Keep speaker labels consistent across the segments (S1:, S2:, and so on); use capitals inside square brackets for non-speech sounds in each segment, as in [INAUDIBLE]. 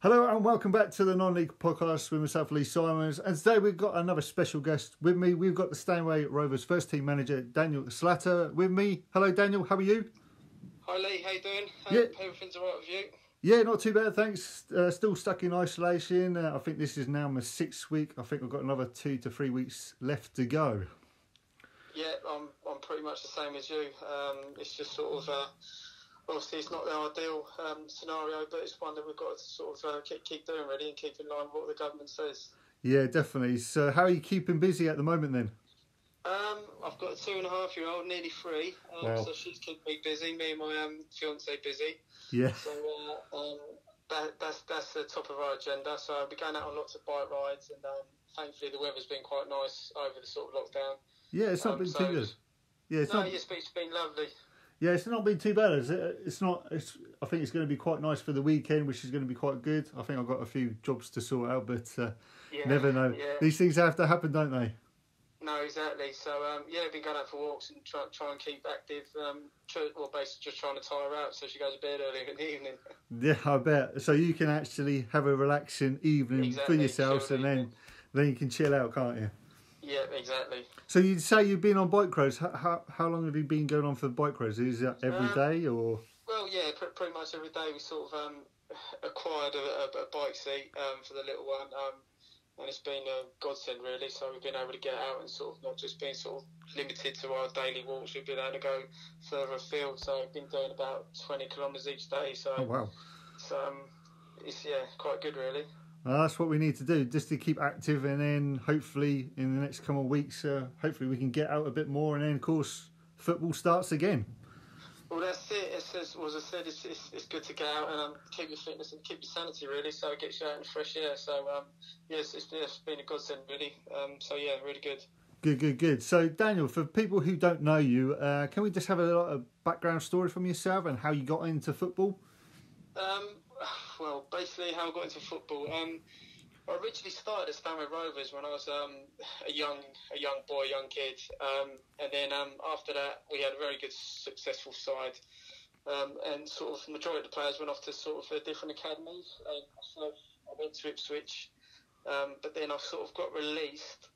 S1: Hello and welcome back to the non-league podcast with myself, Leigh Simons. And today we've got another special guest with me. We've got the Stanway Rovers first team manager Daniel Slatter with me. Hello, Daniel. How are you?
S2: Hi Leigh, how you doing?
S1: Yeah.
S2: Hope everything's alright with you.
S1: Yeah, not too bad, thanks. Uh, still stuck in isolation. Uh, I think this is now my sixth week. I think I've got another two to three weeks left to go.
S2: Yeah, I'm I'm pretty much the same as you. Um, it's just sort of uh, obviously it's not the ideal um, scenario, but it's one that we've got to sort of uh, keep keep doing really and keep in line with what the government says.
S1: Yeah, definitely. So, how are you keeping busy at the moment then?
S2: Um, I've got a two and a half year old, nearly three, um,
S1: Wow.
S2: so she's keeping me busy. Me and my um, fiance busy.
S1: Yeah.
S2: So uh, um, that, that's that's the top of our agenda. So I'll be going out on lots of bike rides, and um, thankfully the weather's been quite nice over the sort of lockdown.
S1: Yeah, it's not
S2: Um,
S1: been
S2: so-
S1: too good. Yeah, it's
S2: No,
S1: not.
S2: it's been lovely.
S1: Yeah, it's not been too bad. Is it? It's not. It's. I think it's going to be quite nice for the weekend, which is going to be quite good. I think I've got a few jobs to sort out, but uh,
S2: Yeah,
S1: never know.
S2: Yeah.
S1: These things have to happen, don't they?
S2: No, exactly. So um, yeah, I've been going out for walks and try, try and keep active. Um, tr- well, basically just trying to tire her out so she goes to bed early in the [LAUGHS] evening.
S1: Yeah, I bet. So you can actually have a relaxing evening
S2: Exactly,
S1: for yourselves, and then then you can chill out, can't you?
S2: Yeah, exactly.
S1: So you say you've been on bike roads. How, how, how long have you been going on for bike roads? Is that every
S2: Um,
S1: day or?
S2: Well, yeah, pr- pretty much every day we sort of um, acquired a, a, a bike seat um, for the little one. Um, and it's been a godsend, really. So we've been able to get out and sort of not just being sort of limited to our daily walks. We've been able to go further afield. So I've been doing about 20 kilometres each day. So
S1: Oh wow.
S2: it's, um, it's yeah, quite good, really.
S1: Well, that's what we need to do, just to keep active, and then hopefully in the next couple of weeks, uh, hopefully we can get out a bit more, and then of course football starts again.
S2: Well, that's it. It's, as, well, as I said, it's, it's, it's good to get out and um, keep your fitness and keep your sanity, really. So it gets you out in fresh air. So, um, yes, it's, it's been a godsend, really. Um, so, yeah, really good.
S1: Good, good, good. So, Daniel, for people who don't know you, uh, can we just have a, little a background story from yourself and how you got into football?
S2: Um, well, basically, how I got into football. Um, I originally started at Stanway Rovers when I was um, a young a young boy, young kid, um, and then um, after that we had a very good, successful side, um, and sort of majority of the players went off to sort of different academies. And I went to Ipswich, um, but then I sort of got released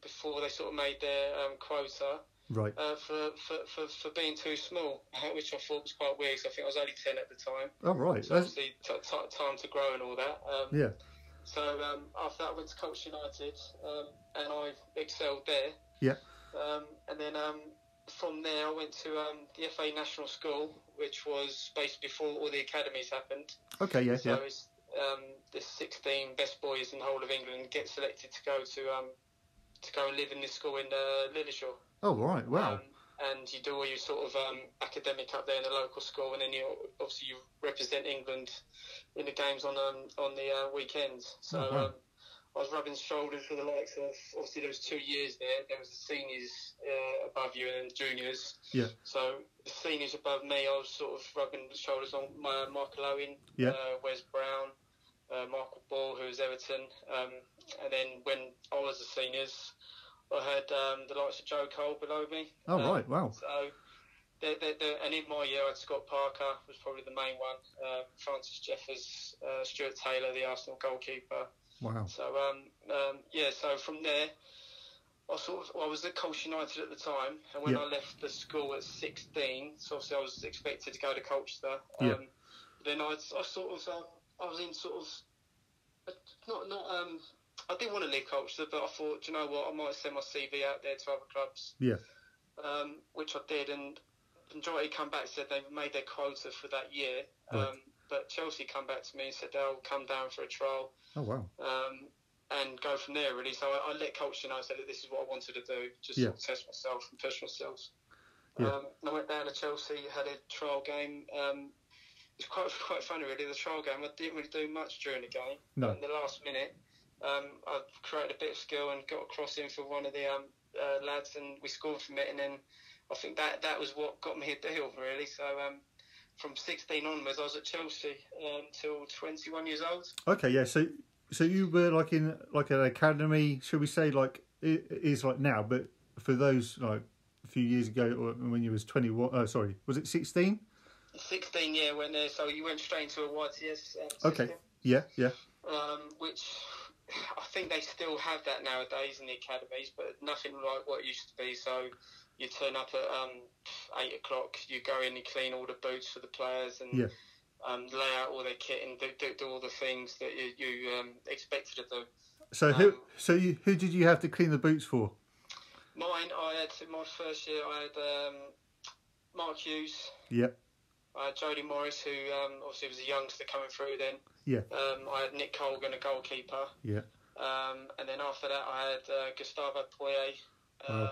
S2: before they sort of made their quota
S1: Right.
S2: uh, for, for, for, for being too small, [LAUGHS] which I thought was quite weird. I think I was only ten at the time.
S1: Oh, right.
S2: So
S1: That's,
S2: obviously, t- t- time to grow and all that. Um,
S1: yeah.
S2: So um, after that, I went to Colts United, um, and I excelled there.
S1: Yeah.
S2: Um, and then um, from there, I went to um, the FA National School, which was based before all the academies happened.
S1: Okay. Yeah.
S2: So
S1: Yeah.
S2: it's um, the 16 best boys in the whole of England get selected to go to um, to go and live in this school in uh.
S1: Oh, right. Wow.
S2: Um, and you do all your sort of um, academic up there in the local school, and then you obviously you represent England in the games on um, on the uh, weekends. So
S1: Oh, wow.
S2: um, I was rubbing shoulders with the likes of obviously there was two years there. There was the seniors uh, above you and juniors.
S1: Yeah.
S2: So the seniors above me, I was sort of rubbing shoulders on my Michael Owen,
S1: Yeah.
S2: uh, Wes Brown, uh, Michael Ball, who was Everton, um, and then when I was the seniors. I had um, the likes of Joe Cole below me.
S1: Oh,
S2: Um,
S1: right. Wow.
S2: So, and in my year, I had Scott Parker was probably the main one. Uh, Francis Jeffers, uh, Stuart Taylor, the Arsenal goalkeeper.
S1: Wow.
S2: So um, um, yeah, so from there, I sort of I was at Colts United at the time, and when
S1: Yeah.
S2: I left the school at 16, so obviously I was expected to go to Colchester. Um, Then I, I sort of um, I was in sort of not not um. I didn't want to leave Colchester, but I thought, "Do you know what, I might send my CV out there to other clubs
S1: Yeah.
S2: um, which I did, and the majority come back and said they've made their quota for that year.
S1: Right.
S2: Um, but Chelsea come back to me and said they'll come down for a trial
S1: Oh, wow.
S2: um, and go from there. Really, so I, I let coach know. I said that this is what I wanted to do, just
S1: Yeah.
S2: sort of test myself and push myself.
S1: Yeah.
S2: Um, and I went down to Chelsea, had a trial game. Um, it's quite [LAUGHS] quite funny, really. The trial game, I didn't really do much during the game.
S1: No.
S2: In the last minute, um, I created a bit of skill and got a cross in for one of the um, uh, lads, and we scored from it. And then I think that that was what got me a deal, really. So um, from 16 onwards, I was at Chelsea um, till 21 years old.
S1: Okay. Yeah. So, so you were like in like an academy, should we say, like it is like now, but for those like a few years ago, or when you was twenty one. Uh, sorry, was it sixteen?
S2: 16, yeah, went there. So you went straight into a YTS. Um,
S1: Okay. Yeah, yeah.
S2: um, which I think they still have that nowadays in the academies, but nothing like what it used to be. So you turn up at um, eight o'clock, you go in and clean all the boots for the players and
S1: Yeah.
S2: um, lay out all their kit and do, do, do all the things that you, you um, expected of them.
S1: So who
S2: Um,
S1: so you who did you have to clean the boots for?
S2: Mine, I had my first year. I had um, Mark Hughes.
S1: Yeah,
S2: I had Jody Morris, who um, obviously was a youngster coming through then.
S1: Yeah.
S2: Um, I had Nick Colgan, a goalkeeper.
S1: yeah.
S2: Um, and then after that, I had uh, Gustavo Poyet. Um,
S1: Wow.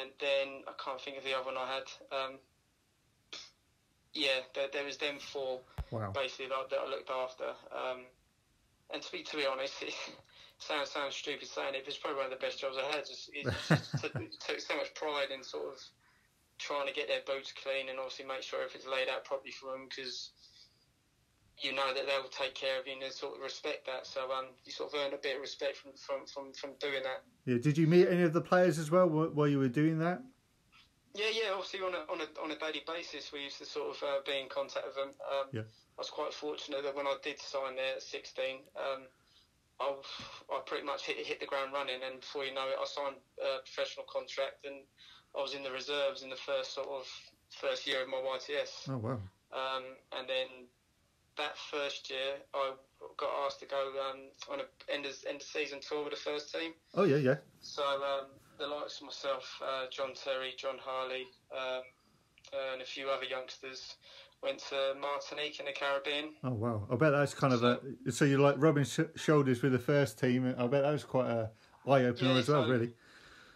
S2: And then I can't think of the other one I had. Um, yeah, there, there was them four
S1: Wow.
S2: basically that, that I looked after. Um, and to be to be honest, [LAUGHS] it sounds sounds stupid saying it, but it's probably one of the best jobs I had. Just, it just took, took so much pride in sort of trying to get their boots clean and obviously make sure everything's laid out properly for them because you know that they'll take care of you and they sort of respect that. So um, you sort of earn a bit of respect from from, from, from doing that.
S1: Yeah. Did you meet any of the players as well while you were doing that?
S2: Yeah, yeah. Obviously, on a on a on a daily basis, we used to sort of uh, be in contact with them. Um,
S1: Yeah.
S2: I was quite fortunate that when I did sign there at 16, um, I, I pretty much hit hit the ground running, and before you know it, I signed a professional contract, and I was in the reserves in the first sort of first year of my YTS.
S1: Oh wow.
S2: Um, and then that first year, I got asked to go um, on a end of, end of season tour with the first team.
S1: Oh yeah, yeah.
S2: So um, the likes of myself, uh, John Terry, Jon Harley, um, and a few other youngsters went to Martinique in the Caribbean.
S1: Oh wow. I bet that's kind of a. So you're like rubbing sh- shoulders with the first team. I bet that was quite a eye opener
S2: Yeah,
S1: as well,
S2: so-
S1: really.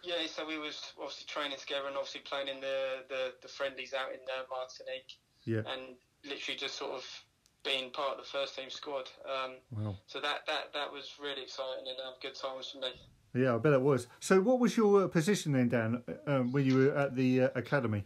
S2: Yeah, so we was obviously training together and obviously playing in the, the, the friendlies out in uh, Martinique
S1: Yeah.
S2: and literally just sort of being part of the first team squad. Um,
S1: Wow.
S2: so that, that, that was really exciting and um, good times for me.
S1: Yeah, I bet it was. So what was your uh, position then, Dan, um, when you were at the uh, academy?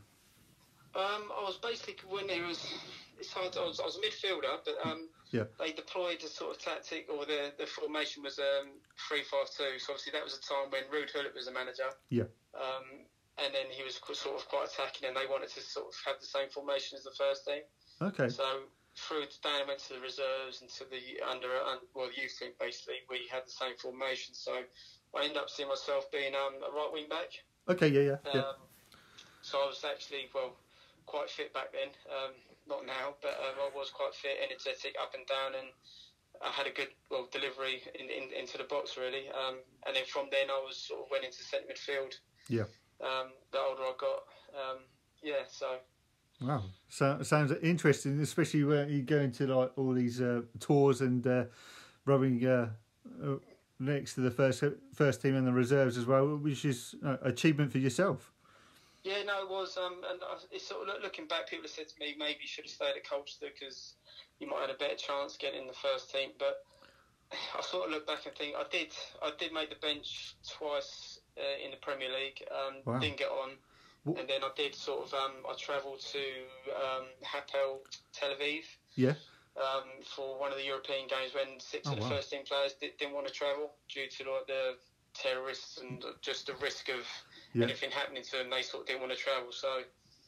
S2: Um, I was basically when it was. It's hard. I was, I was a midfielder, but um,
S1: Yeah.
S2: they deployed a sort of tactic, or the the formation was um three five two. So obviously that was a time when Ruud Gullit was the manager.
S1: Yeah.
S2: Um, and then he was sort of quite attacking, and they wanted to sort of have the same formation as the first team.
S1: Okay.
S2: So through down went to the reserves and to the under, un well the youth team basically. We had the same formation, so I ended up seeing myself being um, a right wing back.
S1: Okay. Yeah. Yeah. Yeah.
S2: Um, so I was actually well quite fit back then. Um, not now, but um, I was quite fit, energetic, up and down, and I had a good well delivery in, in, into the box really. Um, and then from then I was sort of went into centre midfield.
S1: Yeah.
S2: Um, the older I got, um, yeah. So
S1: Wow. So sounds interesting, especially when you go into like all these uh, tours and uh, rubbing uh, uh, next to the first first team and the reserves as well, which is uh, achievement for yourself.
S2: Yeah, no, it was. Um, and I, it's sort of look- looking back, people have said to me maybe you should have stayed at Colchester because you might have had a better chance getting in the first team, but. [SIGHS] I sort of look back and think I did. I did make the bench twice uh, in the Premier League. Um,
S1: Wow.
S2: Didn't get on,
S1: Wh-
S2: and then I did sort of. Um, I travelled to um, Hapoel Tel Aviv
S1: Yeah.
S2: um, for one of the European games when six
S1: Oh,
S2: of the
S1: wow.
S2: first team players did, didn't want to travel due to like the terrorists and just the risk of
S1: Yeah.
S2: anything happening to them. They sort of didn't want to travel, so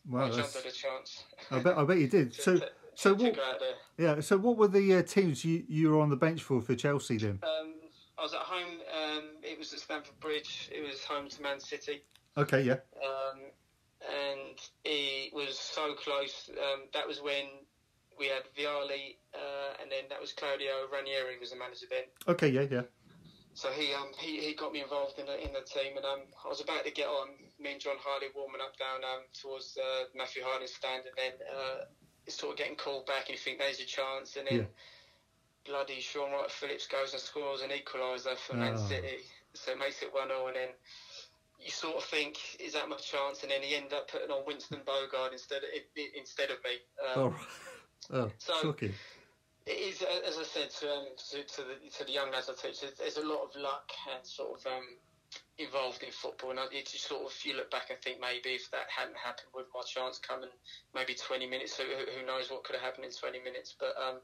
S1: Wow.
S2: I jumped at the chance.
S1: I bet. I bet you did. [LAUGHS]
S2: to,
S1: So.
S2: to,
S1: So
S2: to
S1: what?
S2: go out there.
S1: Yeah. So what were the uh, teams you, you were on the bench for for Chelsea then?
S2: Um, I was at home. Um, it was at Stamford Bridge. It was home to Man City,
S1: Okay. Yeah.
S2: um, and it was so close. Um, that was when we had Vialli, uh, and then that was Claudio Ranieri was the manager then.
S1: Okay. Yeah. Yeah.
S2: So he um, he, he got me involved in the in the team, and um, I was about to get on. Me and Jon Harley warming up down um, towards uh, Matthew Harding's stand, and then uh, it's sort of getting called back, and you think there's your chance, and then
S1: Yeah.
S2: bloody Shaun Wright Phillips goes and scores an equaliser for Man
S1: Oh.
S2: City, so it makes it one 0 and then. You sort of think, is that my chance? And then he ended up putting on Winston Bogarde instead of instead of me. Um,
S1: Oh. [LAUGHS] Oh.
S2: So-
S1: shocking.
S2: It is, uh, as I said to, um, to, to, the, to the young lads I teach, there's, a lot of luck and sort of um, involved in football. And it just sort of, you look back and think maybe if that hadn't happened, would my chance come in maybe 20 minutes? Who, who knows what could have happened in 20 minutes? But um,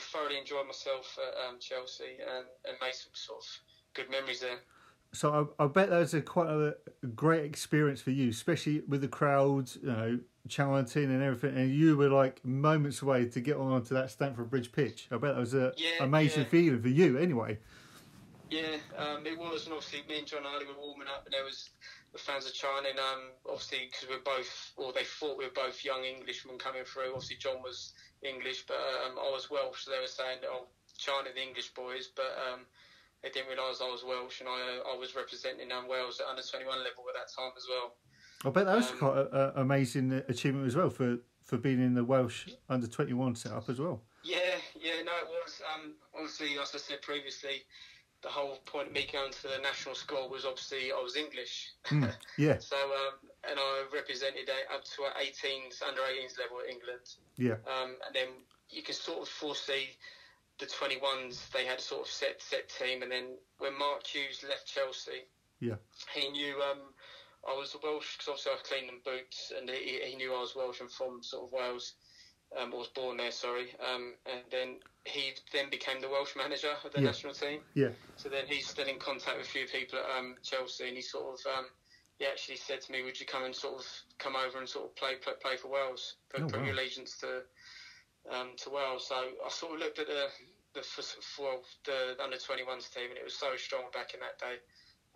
S2: thoroughly enjoyed myself at um, Chelsea and, and made some sort of good memories there.
S1: So I, I bet that was a quite a, a great experience for you, especially with the crowds, you know, chanting and everything, and you were like moments away to get on onto that Stamford Bridge pitch. I bet that was an
S2: Yeah,
S1: amazing
S2: yeah.
S1: feeling for you, anyway.
S2: Yeah, um, it was, and obviously me and Jon Harley were warming up, and there was the fans are chanting. Um, obviously because we're both, or they thought we were both young Englishmen coming through. Obviously John was English, but um, I was Welsh, so they were saying, "Oh, chanting the English boys," but um, they didn't realise I was Welsh, and I, I was representing um, Wales at under twenty one level at that time as well.
S1: I bet that was
S2: Um,
S1: quite an amazing achievement as well for, for being in the Welsh under 21 setup as well.
S2: Yeah, yeah, no, it was. Um, obviously, as I said previously, the whole point of me going to the national school was obviously I was English.
S1: Mm, [LAUGHS] yeah,
S2: So, um, and I represented up to 18s, under 18s level at England.
S1: yeah,
S2: Um, and then you can sort of foresee the 21s, they had a sort of set set team. And then when Mark Hughes left Chelsea,
S1: Yeah.
S2: he knew um, I was Welsh because obviously I cleaned them boots, and he, he knew I was Welsh and from sort of Wales. Um, I was born there, sorry. Um, and then he then became the Welsh manager of the
S1: Yeah.
S2: national team.
S1: yeah.
S2: So then he's still in contact with a few people at um, Chelsea, and he sort of um, he actually said to me, "Would you come and sort of come over and sort of play play, play for Wales, put,
S1: Oh,
S2: put
S1: wow.
S2: your allegiance to um, to Wales?" So I sort of looked at the the well, the under 21s team, and it was so strong back in that day.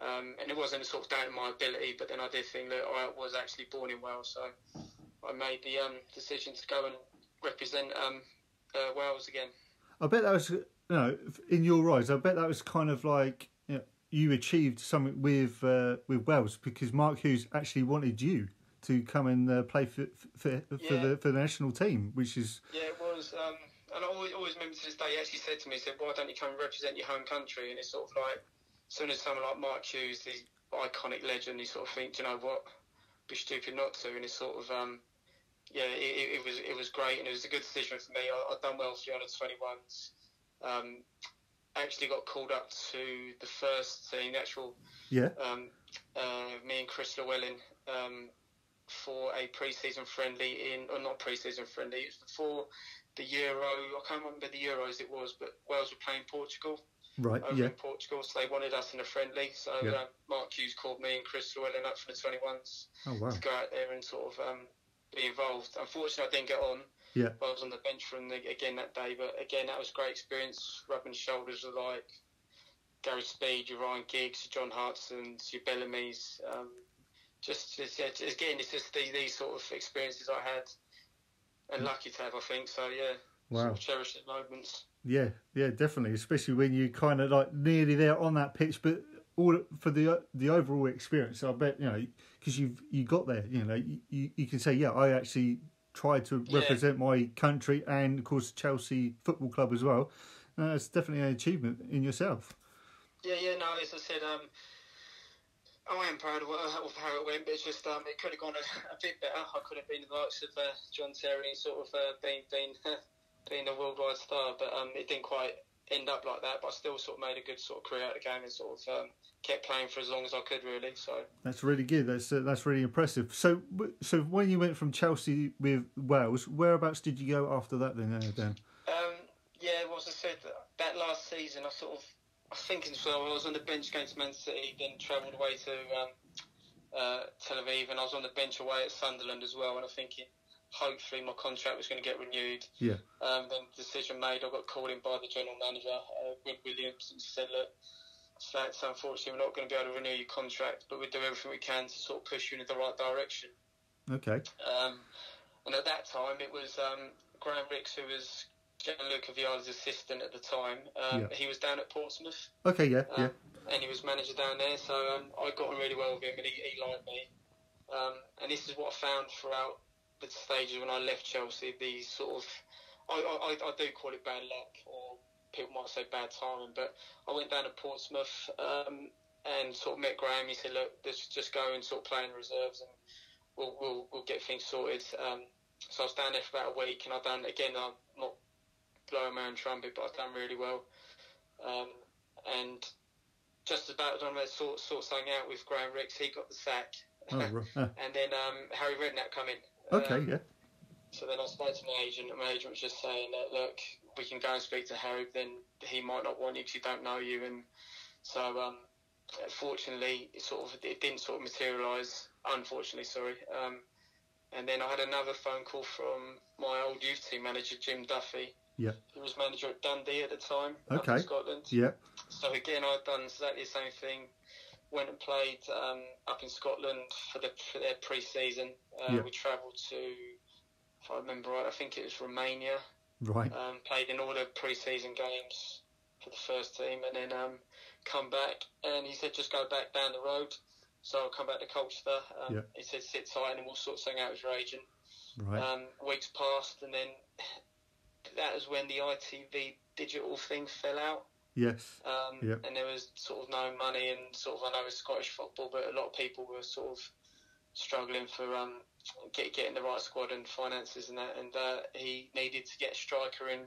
S2: Um, and it wasn't sort of down to my ability, but then I did think that I was actually born in Wales, so I made the um, decision to go and represent um, uh, Wales again.
S1: I bet that was, you know, in your eyes, I bet that was kind of like you, know, you achieved something with uh, with Wales because Mark Hughes actually wanted you to come and uh, play for for, for
S2: Yeah.
S1: the for the national team, which is
S2: Yeah, was. Um, and I always, always remember to this day, he actually said to me, he said, why don't you come and represent your home country? And it's sort of like, as soon as someone like Mark Hughes, the iconic legend, you sort of think, "Do you know what, be stupid not to. And it's sort of, um, yeah, it, it, it was it was great, and it was a good decision for me. I, I've done well for the under 21s. Um, I actually got called up to the first team, the actual
S1: yeah,
S2: um, uh, me and Chris Llewellyn um, for a pre-season friendly in, or not pre-season friendly, it was before the Euro. I can't remember the Euros it was, but Wales were playing Portugal
S1: right,
S2: over
S1: yeah,
S2: in Portugal, so they wanted us in a friendly. So
S1: Yeah.
S2: um, Mark Hughes called me and Chris Llewellyn up for the 21s
S1: oh wow,
S2: to go out there and sort of um, be involved. Unfortunately, I didn't get on.
S1: Yeah.
S2: I was on the bench from the, again that day, but again that was a great experience. Rubbing shoulders with like Gary Speed, your Ryan Giggs, your John Hartsons, your Bellamy's. Um, just, again, it's just these, these sort of experiences I had, and lucky to have, I think. So yeah, sort
S1: wow,
S2: of cherishing moments.
S1: yeah, yeah, definitely, especially when you kind of like nearly there on that pitch, but all for the the overall experience. I bet you know because you've you got there, you know, you, you, you can say, yeah, I actually tried to
S2: Yeah.
S1: represent my country and of course Chelsea Football Club as well. Uh, it's definitely an achievement in yourself.
S2: Yeah, yeah, no, as I said, um, I am proud of, of how it went, but it's just um, it could have gone a, a bit better. I could have been the likes of uh, John Terry and sort of uh, being, being, [LAUGHS] being a worldwide star, but um, it didn't quite end up like that. But I still sort of made a good sort of career out of the game and sort of um, kept playing for as long as I could, really. So
S1: That's really good. That's uh, that's really impressive. So so when you went from Chelsea with Wales, whereabouts did you go after that then, uh, Dan?
S2: Um, yeah, well, as I said, that last season, I sort of, I so I was on the bench against Man City, then travelled away to um, uh, Tel Aviv, and I was on the bench away at Sunderland as well, and I'm thinking, hopefully my contract was going to get renewed.
S1: Yeah.
S2: Um, then decision made, I got called in by the general manager, uh, Will Williams, and said, look, Slats, unfortunately, we're not going to be able to renew your contract, but we'll do everything we can to sort of push you in the right direction.
S1: Okay.
S2: Um, and at that time, it was um, Graham Rix, who was Gianluca Vialli's assistant at the time. Um,
S1: Yeah.
S2: He was down at Portsmouth,
S1: Okay. Yeah.
S2: um,
S1: Yeah.
S2: and he was manager down there. So um, I got on really well with him, and he, he liked me. Um, and this is what I found throughout the stages when I left Chelsea. These sort of, I, I, I do call it bad luck, or people might say bad timing. But I went down to Portsmouth um, and sort of met Graham. He said, "Look, let's just go and sort of play in reserves, and we'll we'll, we'll get things sorted." Um, so I was down there for about a week, and I've done again. I'm not blowing my own trumpet, but I've done really well. Um, and just about done to sort sort something out with Graham Rix. He got the sack,
S1: Oh, [LAUGHS]
S2: and then um, Harry Redknapp come in.
S1: okay.
S2: Um,
S1: Yeah.
S2: so then I spoke to my agent, and my agent was just saying that, look, we can go and speak to Harry, then he might not want you because he don't know you. And so um, fortunately, it sort of it didn't sort of materialise. Unfortunately, sorry. Um, and then I had another phone call from my old youth team manager, Jim Duffy.
S1: Yeah.
S2: He was manager at Dundee at the time, up in
S1: Okay.
S2: Scotland.
S1: Yeah.
S2: So again, I'd done exactly the same thing. Went and played um, up in Scotland for, the, for their pre-season. Uh,
S1: Yeah.
S2: We travelled to, if I remember right, I think it was Romania.
S1: Right.
S2: Um, played in all the pre-season games for the first team, and then um, come back. And he said, just go back down the road. So I'll come back to Colchester. Um,
S1: Yeah.
S2: He said, sit tight, and we'll sort something out with your agent.
S1: Right.
S2: Um, weeks passed, and then that was when the ITV digital thing fell out.
S1: yes.
S2: Um,
S1: Yeah.
S2: And there was sort of no money, and sort of I know it's Scottish football, but a lot of people were sort of struggling for um, get, getting the right squad and finances and that. And uh, he needed to get a striker in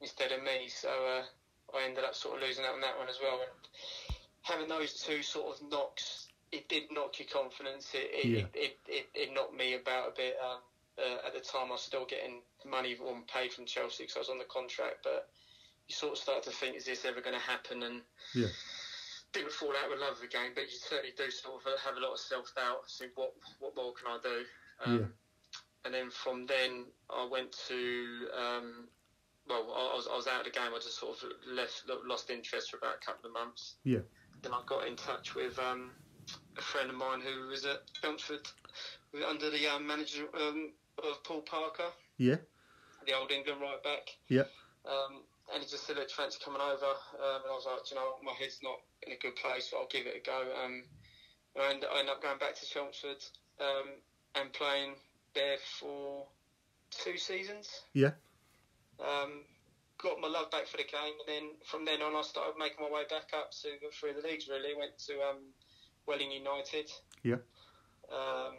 S2: instead of me, so uh, I ended up sort of losing out on that one as well. And having those two sort of knocks, it did knock your confidence. It it,
S1: Yeah.
S2: it, it, it, it knocked me about a bit. Um, uh, at the time, I was still getting money paid from Chelsea because I was on the contract, but you sort of start to think, is this ever going to happen? And
S1: Yeah.
S2: didn't fall out with love again, but you certainly do sort of have a lot of self doubt. Think, what what more can I do? Um,
S1: Yeah.
S2: And then from then, I went to. Um, well, I was, I was out of the game. I just sort of left, lost interest for about a couple of months.
S1: Yeah.
S2: Then I got in touch with um, a friend of mine who was at Chelmsford under the um, manager um, of Paul Parker
S1: Yeah.
S2: the old England right back.
S1: Yeah.
S2: Um, and he just said, look, fancy coming over. Um, and I was like, you know, my head's not in a good place, but I'll give it a go. Um, and I ended up going back to Chelmsford um, and playing there for two seasons.
S1: Yeah.
S2: Um, got my love back for the game, and then from then on, I started making my way back up to through the leagues. Really, went to um, Welling United.
S1: Yeah.
S2: Um,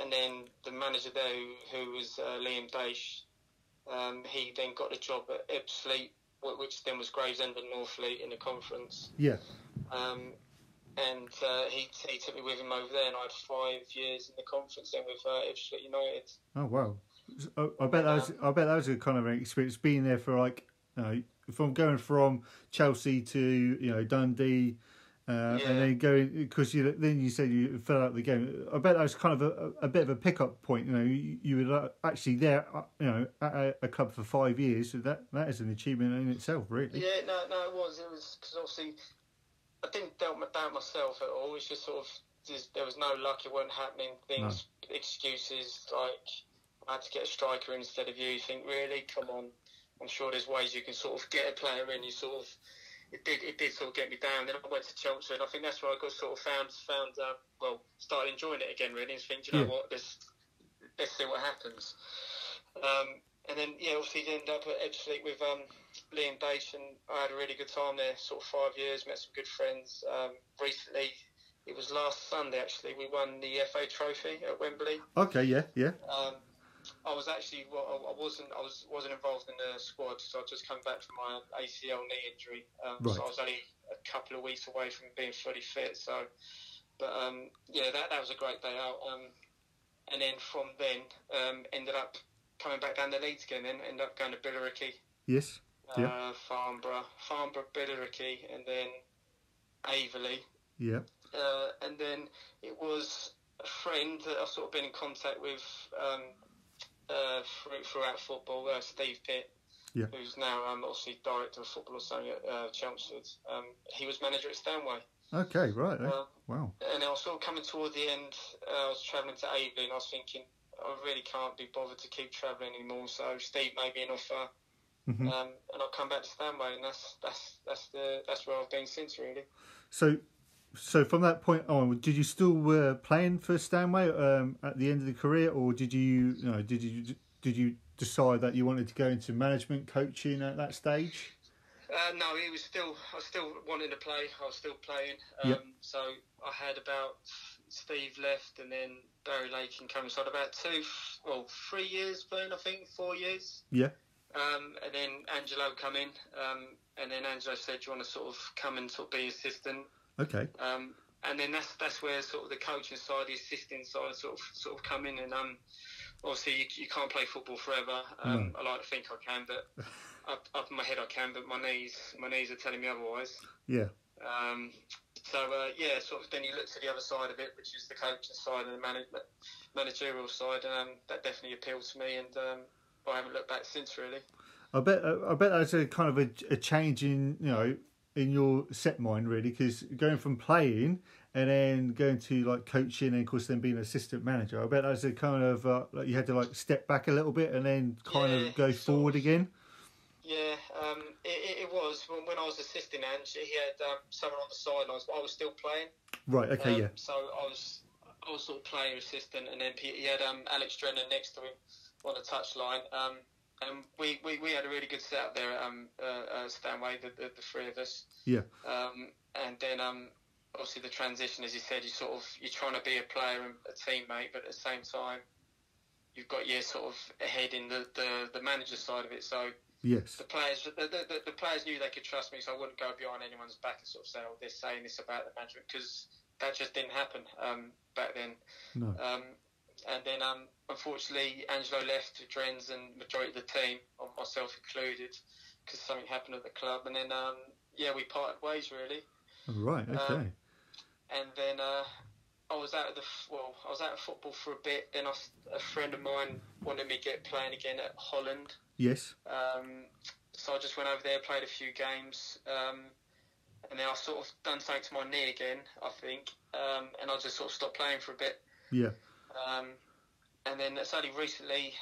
S2: and then the manager there, who, who was uh, Liam Daish, um, he then got a job at wh- which then was Gravesend and Northfleet in the conference.
S1: Yeah.
S2: Um, and uh, he, he took me with him over there, and I had five years in the conference then with uh, Ebbsfleet United.
S1: Oh wow. I, I bet that was. I bet that was a kind of an experience being there for like, you know, from going from Chelsea to you know Dundee. Uh,
S2: Yeah.
S1: And then going because you then you said you fell out of the game. I bet that was kind of a, a bit of a pickup point. You know, you, you were actually there. uh, You know, at a, a club for five years. So that that is an achievement in itself, really.
S2: Yeah, no, no, it was. It was because obviously I didn't doubt, my- doubt myself at all. It's just sort of just, there was no luck. It weren't happening. Things, excuses like I had to get a striker instead of you. You think really? Come on. I'm sure there's ways you can sort of get a player in. You sort of it did it did sort of get me down. Then I went to Chelsea, and I think that's where I got sort of found found uh, well started enjoying it again really, and think, "Do you know
S1: Yeah.
S2: what, let's let's see what happens. Um, and then yeah, obviously ended up at Ebbsfleet with um, Liam Bates, and I had a really good time there. Sort of five years, met some good friends. Um, recently, it was last Sunday actually. We won the FA Trophy at Wembley.
S1: Okay. Yeah. Yeah.
S2: Um, I was actually well, I wasn't I was wasn't involved in the squad, so I just come back from my ACL knee injury. Um,
S1: Right.
S2: So I was only a couple of weeks away from being fully fit. So, but um, yeah, that that was a great day out. Um, and then from then um, ended up coming back down the leagues again. Then ended up going to Billericay,
S1: Yes. Yeah.
S2: uh, Farnborough, Farnborough, Billericay, and then Aveley.
S1: Yeah.
S2: Uh, and then it was a friend that I've sort of been in contact with um, uh, throughout football, uh, Steve Pitt,
S1: Yeah.
S2: who's now um, obviously director of football or something at uh, Chelmsford. Um, he was manager at Stanway.
S1: Okay. Right.
S2: Um,
S1: wow.
S2: and I was sort of coming toward the end. Uh, I was travelling to Avon, and I was thinking, I really can't be bothered to keep travelling anymore. So Steve made me an offer,
S1: Mhm.
S2: um, and I'll come back to Stanway, and that's that's that's the that's where I've been since really.
S1: So, so from that point on, did you still uh, playing for Stanway um, at the end of the career, or did you, you know, did you did you decide that you wanted to go into management coaching at that stage?
S2: Uh, no, he was still. I was still wanting to play. I was still playing. Um,
S1: Yep.
S2: So I had about Steve left, and then Barry Lakin came. So I had about two, well, three years playing. I think four years.
S1: Yeah.
S2: Um, and then Angelo come in, um, and then Angelo said, "Do you want to sort of come and sort of be assistant?"
S1: Okay.
S2: Um, and then that's that's where sort of the coaching side, the assisting side, sort of sort of come in. And um, obviously you, you can't play football forever. Um, I like to think I can, but [LAUGHS] up, up in my head I can. But my knees my knees are telling me otherwise.
S1: Yeah.
S2: Um, so uh, yeah, sort of. Then you look to the other side of it, which is the coaching side and the manage- managerial side, and um, that definitely appealed to me. And um, I haven't looked back since really.
S1: I bet I bet that's a kind of a, a change in you know in your set mind really because going from playing and then going to like coaching and of course then being assistant manager. I bet that's a kind of uh, like you had to like step back a little bit and then kind
S2: Yeah,
S1: of go forward
S2: of.
S1: again.
S2: Yeah, um, it, it, was when, when I was assisting Ange. He had um, someone on the sidelines, but I was still playing.
S1: Right. Okay.
S2: Um,
S1: yeah.
S2: So I was I was sort of player assistant, and then he he had um, Alex Drennan next to him on the touchline. Um, and we, we, we had a really good setup there at um, uh, uh, Stanway, the, the, the three of us.
S1: Yeah.
S2: Um, and then um, obviously the transition, as you said, you sort of you're trying to be a player and a teammate, but at the same time, you've got your sort of head in the, the, the manager side of it. So
S1: Yes.
S2: the players the, the, the, the players knew they could trust me, so I wouldn't go behind anyone's back and sort of say, "Oh, they're saying this about the management," because that just didn't happen um, back then.
S1: No.
S2: Um, and then, um, unfortunately, Angelo left to Drens and majority of the team, myself included, because something happened at the club. And then, um, yeah, we parted ways really.
S1: Right. Okay.
S2: um, And then uh, I was out of the well, I was out of football for a bit. Then I a friend of mine wanted me to get playing again at Holland.
S1: yes.
S2: Um, so I just went over there, played a few games, um, and then I sort of done something to my knee again, I think, um, and I just sort of stopped playing for a bit.
S1: Yeah.
S2: And then it's only recently,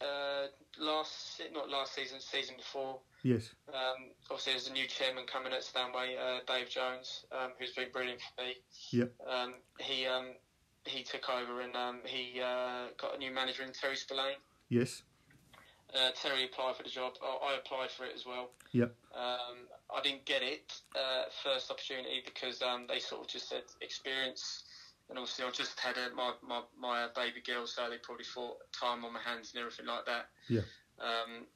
S2: uh, last not last season, season before.
S1: Yes.
S2: Um, obviously, there's a new chairman coming at Stanway, uh, Dave Jones, um, who's been brilliant for me.
S1: Yep.
S2: Um, he um, he took over and um, he uh, got a new manager in Terry Spillane.
S1: Yes.
S2: Uh, Terry applied for the job. I, I applied for it as well.
S1: Yep.
S2: Um, I didn't get it uh, first opportunity because um, they sort of just said experience, and obviously I just had a, my my my baby girl, so they probably thought time on my hands and everything like that.
S1: Yeah.
S2: Um,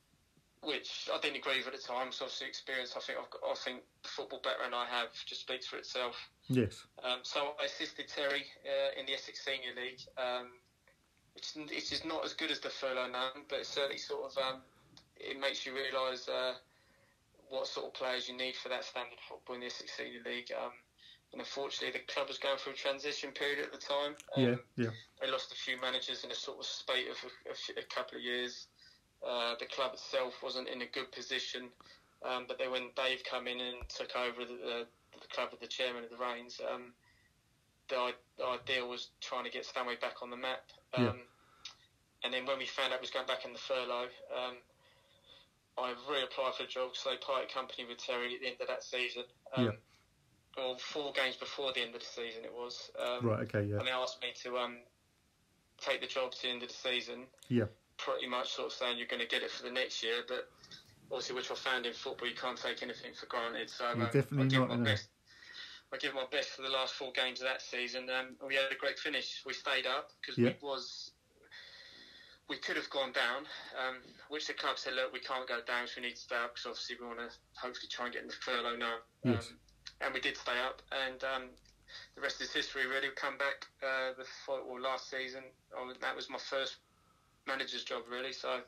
S2: which I didn't agree with at the time. So obviously experience. I think I've got, I think the football background I have just speaks for itself.
S1: Yes.
S2: Um, so I assisted Terry uh, in the Essex Senior League. Um, it's, it's just not as good as the Thurlow now, but it certainly sort of um, it makes you realise uh, what sort of players you need for that standard football in the Essex Senior League. Um, and unfortunately, the club was going through a transition period at the time. Um,
S1: Yeah. Yeah.
S2: they lost a few managers in a sort of spate of a couple of years. Uh, the club itself wasn't in a good position, um, but then when Dave come in and took over the, the, the club with the chairman of the reins, um, the, the idea was trying to get Stanway back on the map. Um,
S1: Yeah.
S2: And then when we found out it was going back in the Thurlow, um, I reapplied for the job because they parted company with Terry at the end of that season. Um,
S1: Yeah.
S2: Well, four games before the end of the season it was. Um,
S1: Right. Okay. Yeah.
S2: and they asked me to um, take the job to the end of the season.
S1: Yeah.
S2: Pretty much sort of saying you're going to get it for the next year, but obviously, which I found in football, you can't take anything for granted. So um,
S1: definitely
S2: I give
S1: not,
S2: my
S1: no.
S2: best. I give my best for the last four games of that season. Um, we had a great finish. We stayed up because
S1: Yeah.
S2: we was we could have gone down, um, which the club said, look, we can't go down, so we need to stay up because obviously we want to hopefully try and get in the Thurlow now.
S1: Yes.
S2: And we did stay up, and um, the rest is history. Really, come back uh, the well, last season. Oh, that was my first manager's job, really. So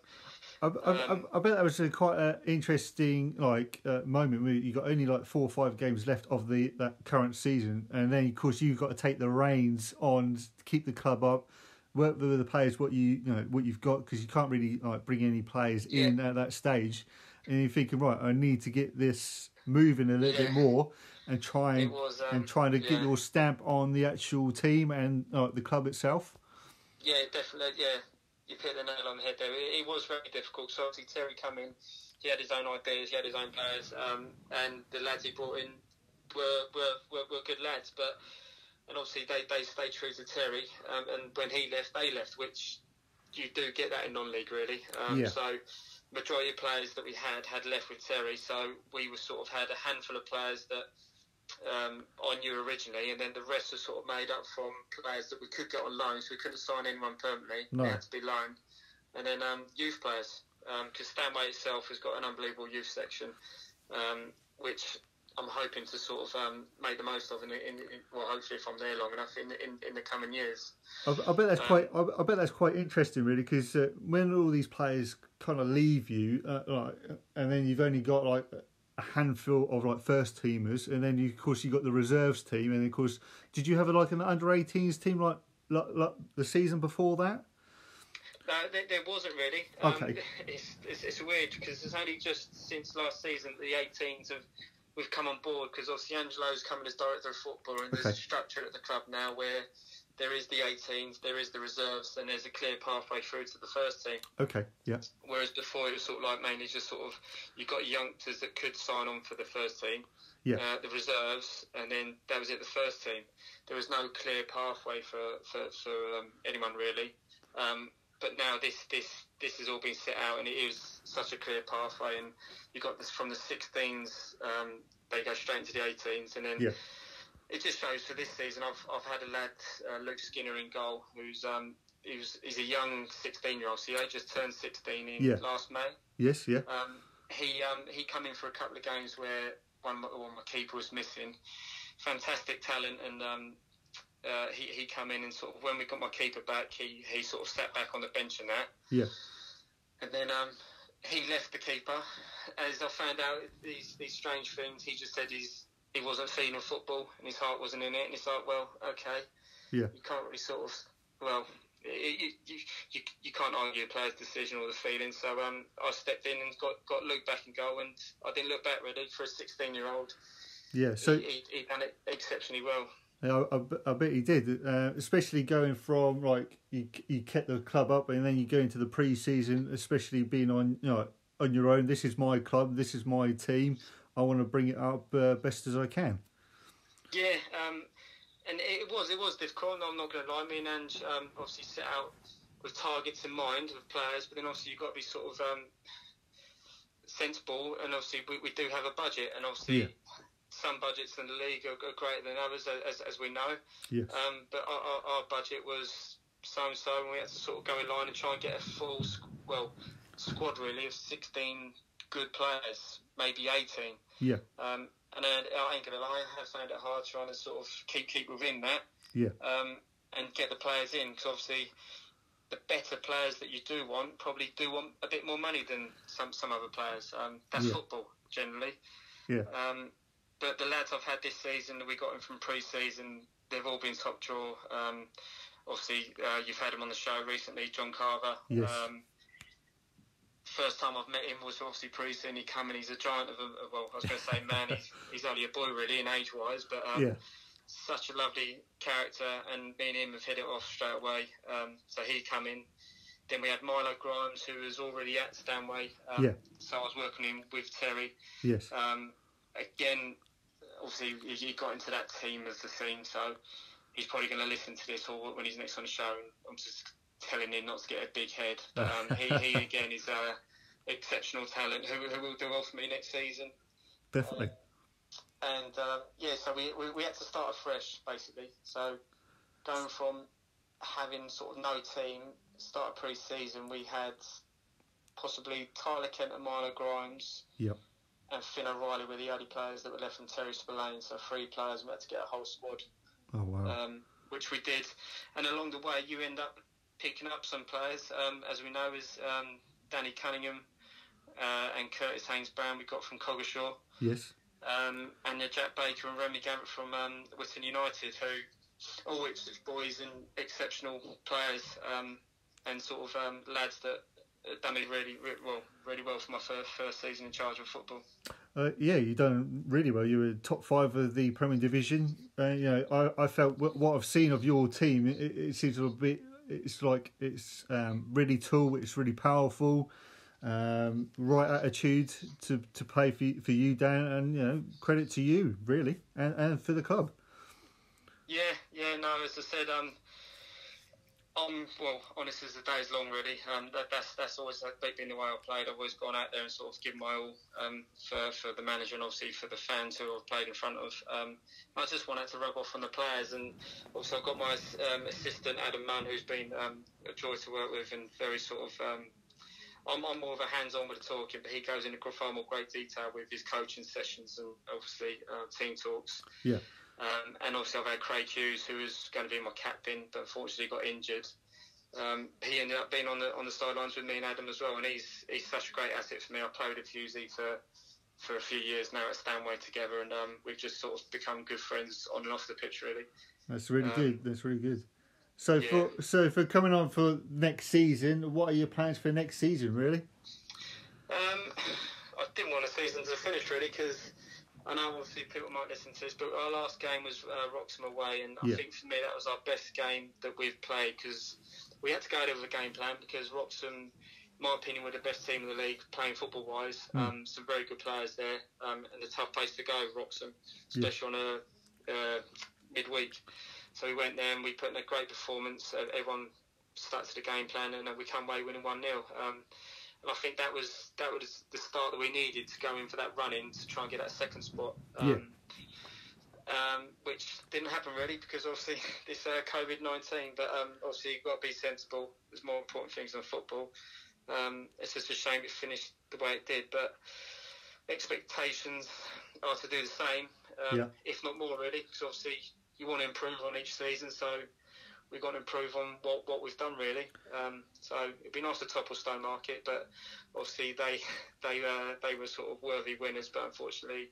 S1: I, I,
S2: Um,
S1: I, I bet that was a quite an interesting like uh, moment where you got only like four or five games left of the that current season, and then of course you've got to take the reins on to keep the club up, work with the players what you you know what you've got because you can't really like bring any players in at that stage, and you're thinking right, I need to get this moving a little bit more and try
S2: it
S1: and,
S2: was um,
S1: and trying to get your stamp on the actual team and uh, the club itself.
S2: Yeah, definitely. Yeah, you've hit the nail on the head there. It, it was very difficult. So obviously Terry come in, he had his own ideas, he had his own players, um, and the lads he brought in were were, were, were good lads. But and obviously they, they stayed true to Terry, um, and when he left, they left, which you do get that in non-league really. Um,
S1: Yeah.
S2: So majority of players that we had had left with Terry, so we were sort of had a handful of players that um, I knew originally, and then the rest was sort of made up from players that we could get on loan, so we couldn't sign anyone permanently.
S1: No.
S2: They had to be loaned, and then um, youth players, because Stanway itself has got an unbelievable youth section, um, which I'm hoping to sort of um, make the most of in, in, in well, hopefully if I'm there long enough in in, in the coming years.
S1: I, I bet that's
S2: Um,
S1: quite. I, I bet that's quite interesting, really, because uh, when all these players kind of leave you, uh, like, and then you've only got like a handful of like first teamers, and then you, of course you've got the reserves team, and of course, did you have like an under 18s team like, like like the season before that?
S2: No, there, there wasn't really. Um,
S1: Okay. [LAUGHS]
S2: It's, it's, it's weird because it's only just since last season that the 18s have we've come on board because obviously Angelo's coming as director of football and there's
S1: Okay.
S2: a structure at the club now where there is the 18s, there is the reserves, and there's a clear pathway through to the first team.
S1: Okay, yeah,
S2: Whereas before it was sort of like mainly just sort of you got youngsters that could sign on for the first team,
S1: Yeah.
S2: uh, the reserves, and then that was it. The first team, there was no clear pathway for for, for um, anyone really. Um, but now this this this has all been set out, and it is such a clear pathway. And you got this from the 16s, um, they go straight into the 18s, and then
S1: Yeah.
S2: it just shows for this season. I've I've had a lad, uh, Luke Skinner, in goal, who's um he was he's a young 16 year old, so he just turned 16 in
S1: Yeah.
S2: last May.
S1: yes, yeah,
S2: Um, he um, he come in for a couple of games where one of my, my keeper was missing. Fantastic talent, and um, uh, he he come in and sort of when we got my keeper back, he, he sort of sat back on the bench and that,
S1: yeah,
S2: and then um, he left the keeper. As I found out these these strange things, he just said he's he wasn't feeling football and his heart wasn't in it, and it's like, well, okay,
S1: Yeah.
S2: you can't really sort of well. You, you, you, you can't argue a player's decision or the feeling. So um, I stepped in and got, got Luke back in goal, and I didn't look back really for a 16 year old.
S1: yeah. So
S2: he, he, he done it exceptionally well.
S1: I, I I bet he did, uh, especially going from like you, you kept the club up, and then you go into the pre-season, especially being on you know on your own. This is my club. This is my team. I want to bring it up uh, best as I can.
S2: Yeah, um, and it was it was difficult. I'm not going to lie. Me and Ange um, obviously set out with targets in mind of players, but then obviously you've got to be sort of um, sensible. And obviously we, we do have a budget, and obviously
S1: Yeah.
S2: Some budgets in the league are, are greater than others, as, as we know.
S1: Yes.
S2: Um, but our, our, our budget was so and so, and we had to sort of go in line and try and get a full, squ- well, squad really of 16 good players, maybe 18.
S1: Yeah.
S2: Um, and then I ain't gonna lie, I have found it hard trying to sort of keep keep within that.
S1: Yeah.
S2: Um, and get the players in because obviously the better players that you do want probably do want a bit more money than some some other players. Um, that's
S1: Yeah.
S2: football generally.
S1: Yeah.
S2: Um, but the lads I've had this season, that we got them from pre-season. They've all been top draw. Um, obviously, uh, you've had him on the show recently, John Carver.
S1: Yes.
S2: Um, first time I've met him was obviously pre-season. He come and he's a giant of a, well, I was going to say man. he's, [LAUGHS] he's only a boy really in age-wise, but um,
S1: Yeah.
S2: such a lovely character, and me and him have hit it off straight away. Um, so he come in. Then we had Milo Grimes, who was already at Stanway. Um,
S1: Yeah.
S2: So I was working him with Terry.
S1: Yes.
S2: Um, again, obviously, he he got into that team as the team, so he's probably going to listen to this or when he's next on the show. And I'm just telling him not to get a big head. [LAUGHS] But um, he, he again is a exceptional talent who, who will do well for me next season.
S1: Definitely.
S2: And uh, yeah, so we, we, we had to start afresh basically. So going from having sort of no team, start of pre-season, we had possibly Tyler Kent and Milo Grimes.
S1: Yep.
S2: And Finn O'Reilly were the only players that were left from Terry Spillane, so three players. and We had to get a whole squad,
S1: Oh wow.
S2: um, which we did. And along the way, you end up picking up some players, um, as we know, is um, Danny Cunningham uh, and Curtis Haynes Brown we got from Coggeshall
S1: yes.
S2: um, and uh, Jack Baker and Remy Gambit from um, Whitton United, who all Ipswich boys and exceptional players, um, and sort of um, lads that done me really, really well, really well for my first, first season in charge of football.
S1: Uh, yeah, you've done really well. You were top five of the Premier Division. Uh, you know, I, I felt what, what I've seen of your team, it, it seems a bit. It's like it's um, really tall. It's really powerful. Um, right attitude to, to play for for you, Dan, and you know credit to you really, and, and for the club.
S2: Yeah, yeah, no, as I said, um, I'm well, honest as the day is long, really. Um, that, that's that's always been the way I played. I've always gone out there and sort of given my all um, for for the manager and obviously for the fans who I've played in front of. Um, I just wanted to rub off on the players, and also I've got my um, assistant Adam Munn, who's been um, a joy to work with and very sort of. Um, I'm, I'm more of a hands-on with the talking, but he goes into far more great detail with his coaching sessions and obviously uh, team talks.
S1: Yeah.
S2: Um, and also I've had Craig Hughes, who was going to be my captain, but unfortunately got injured. Um, he ended up being on the on the sidelines with me and Adam as well, and he's he's such a great asset for me. I played with Hughesy for for a few years now at Stanway together, and um, we've just sort of become good friends on and off the pitch, really.
S1: That's really
S2: Um,
S1: good. That's really good. So
S2: yeah.
S1: for so for coming on for next season, what are your plans for next season? Really?
S2: Um, [SIGHS] I didn't want a season to finish really because I know obviously people might listen to this, but our last game was uh, Wroxham away, and I
S1: Yeah.
S2: think for me that was our best game that we've played because we had to go there with a game plan because Wroxham, in my opinion, were the best team in the league playing football wise.
S1: Mm.
S2: Um, some very good players there, um, and a tough place to go, Wroxham, especially on a uh, midweek. So we went there and we put in a great performance. Uh, everyone stuck to the game plan, and uh, we come away winning one 0 um, and I think that was that was the start that we needed to go in for that run in to try and get that second spot. Um,
S1: Yeah.
S2: Um, which didn't happen really because obviously [LAUGHS] this uh, COVID nineteen. But um, obviously you've got to be sensible. There's more important things than football. Um, it's just a shame it finished the way it did. But expectations are to do the same, um,
S1: Yeah.
S2: if not more really, because obviously you want to improve on each season. So we've got to improve on what, what we've done really. Um, so it'd be nice to topple Stowmarket, but obviously they [LAUGHS] they uh, they were sort of worthy winners, but unfortunately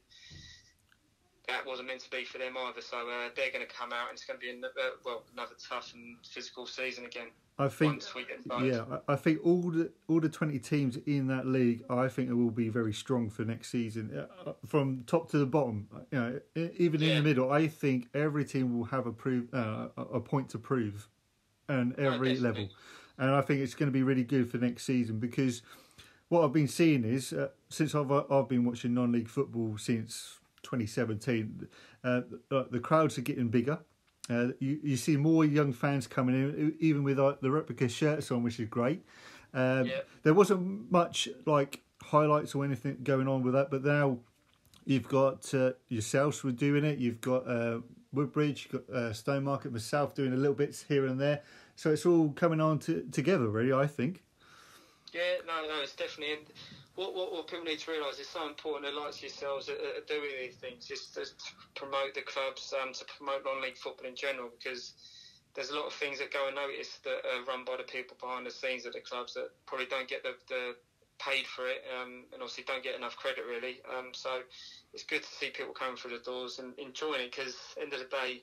S2: that wasn't meant to be for them either. So uh, they're going to come out, and it's going to be uh, well another tough and physical season again.
S1: I think.
S2: once we get started.
S1: Yeah, I think all the all the twenty teams in that league, I think it will be very strong for next season, uh, from top to the bottom. You know, even in the middle, I think every team will have a prove uh, a point to prove, and every
S2: definitely.
S1: level, and I think it's going to be really good for next season because what I've been seeing is uh, since I've I've been watching non-league football since 2017, uh, the crowds are getting bigger. Uh, you, you see more young fans coming in, even with like, the replica shirts on, which is great. Um,
S2: Yeah.
S1: There wasn't much like highlights or anything going on with that, but now you've got uh, yourselves were doing it. You've got uh, Woodbridge, you've got uh, Stowmarket, myself doing a little bits here and there. So it's all coming on to, together, really. I think.
S2: Yeah, no, no, it's definitely. What, what, what people need to realise is so important. The likes of yourselves are, are doing these things just to promote the clubs, um, to promote non-league football in general, because there's a lot of things that go unnoticed that are run by the people behind the scenes at the clubs that probably don't get the, the paid for it, um, and obviously don't get enough credit really. Um, so it's good to see people coming through the doors and enjoying it, because end of the day.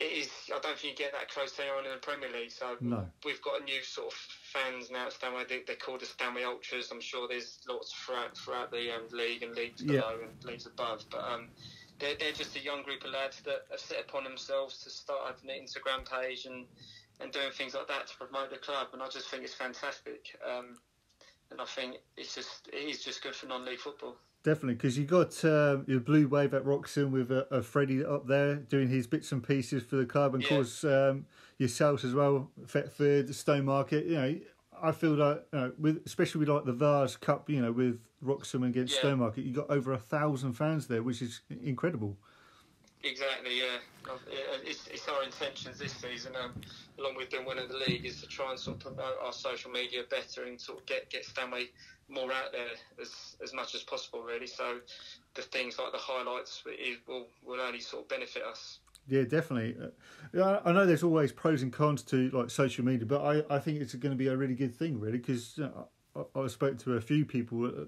S2: It is. I don't think you get that close to anyone in the Premier League. So
S1: No.
S2: we've got a new sort of fans now at Stanway. They, they're called the Stanway Ultras. I'm sure there's lots throughout throughout the um, league and leagues
S1: Yeah.
S2: below and leagues above. But um, they're, they're just a young group of lads that have set upon themselves to start having an Instagram page and, and doing things like that to promote the club. And I just think it's fantastic. Um, and I think it's just it is just good for non-league football.
S1: Definitely, because you got um, your Blue Wave at Wroxham with uh, uh, Freddie up there doing his bits and pieces for the club, and of course um, yourselves as well, Thetford, Stowmarket. You know, I feel like uh, with especially with like the Vase Cup, you know, with Wroxham against
S2: Yeah.
S1: Stowmarket, you got over a thousand fans there, which is incredible.
S2: Exactly, yeah. Uh, It's, it's our intentions this season, um, along with doing winning the league, is to try and sort of promote our social media better and sort of get, get Stanway more out there as, as much as possible, really. So the things like the highlights it will, will only sort of benefit us.
S1: Yeah, definitely. Uh, I know there's always pros and cons to like social media, but I, I think it's going to be a really good thing, really, because uh, I, I spoke to a few people.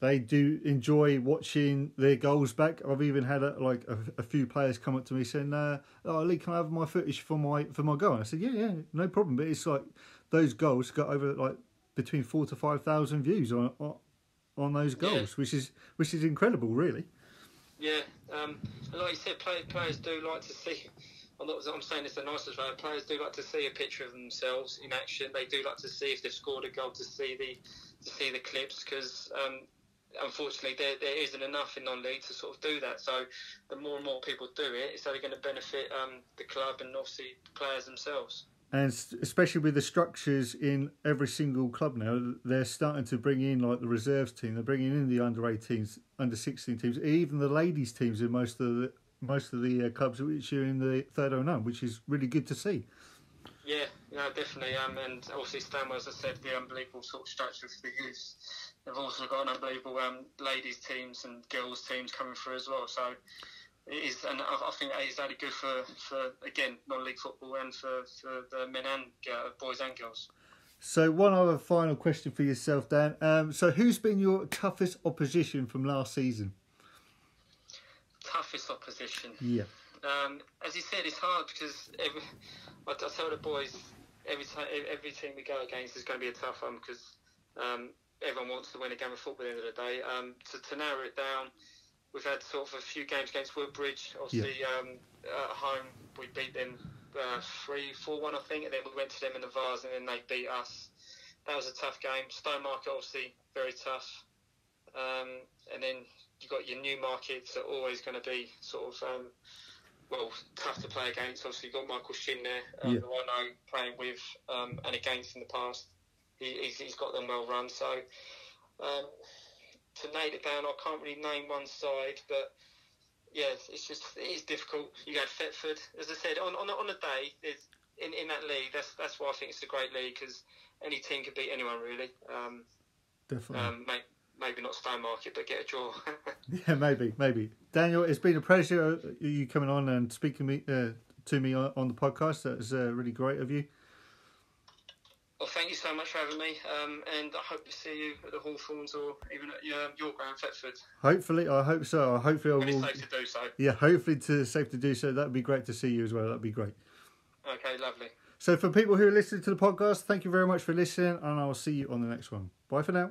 S1: They do enjoy watching their goals back. I've even had a, like a, a few players come up to me saying, uh, "Oh, Lee, can I have my footage for my for my goal?" And I said, "Yeah, yeah, no problem." But it's like those goals got over like between four to five thousand views on on, on those
S2: Yeah.
S1: goals, which is which is incredible, really.
S2: Yeah, um, like you said, play, players do like to see. I'm. I'm saying this the nicest way. Players do like to see a picture of themselves in action. They do like to see if they've scored a goal, to see the to see the clips, because um, unfortunately there, there isn't enough in non-league to sort of do that. So the more and more people do it, it's only going to benefit um, the club and obviously the players themselves.
S1: and especially with the structures in every single club now, they're starting to bring in like the reserves team. They're bringing in the under 18s, under 16 teams, even the ladies teams in most of the most of the uh, clubs which are in the Thurlow Nunn, which is really good to see.
S2: Yeah, no, definitely. Um, and obviously Stanway, as I said, the unbelievable sort of structure for the youth. They've also got an unbelievable um, ladies teams and girls teams coming through as well. So it is, and I, I think it is only good for, for again non-league football and for, for the men and uh, boys and girls.
S1: So one other final question for yourself, Dan. Um, so who's been your toughest opposition from last season?
S2: Toughest opposition.
S1: Yeah.
S2: Um, as you said, it's hard because every, I, I tell the boys every time every team we go against is going to be a tough one because um, everyone wants to win a game of football at the end of the day. Um, to, to narrow it down, we've had sort of a few games against Woodbridge. Obviously, yeah. um, at home we beat them uh, three, four, one, I think, and then we went to them in the Vase and then they beat us. That was a tough game. Stowmarket, obviously, very tough. Um, and then you've got your Newmarkets that are always going to be sort of um, well tough to play against. Obviously, you've got Michael Shin there, um, yeah. who I know playing with um, and against in the past. He, he's, he's got them well run. So um, to nail it down, I can't really name one side, but yeah, it's just it is difficult. You got Thetford, as I said, on on on a day in in that league. That's that's why I think it's a great league because any team could beat anyone really. Um,
S1: Definitely.
S2: Um, may, maybe not Stowmarket, but get a draw. [LAUGHS]
S1: yeah, maybe, maybe. Daniel, it's been a pleasure uh, you coming on and speaking me, uh, to me on, on the podcast. That was uh, really great of you.
S2: Well, thank you so much for having me, um, and I hope to see you at the Hawthorns or even at your, your ground, Thetford.
S1: Hopefully, I hope so. Hopefully, I will.
S2: Safe to do so.
S1: Yeah, hopefully, to safe to do so. That'd be great to see you as well. That'd be great.
S2: Okay, lovely.
S1: So, for people who are listening to the podcast, thank you very much for listening, and I will see you on the next one. Bye for now.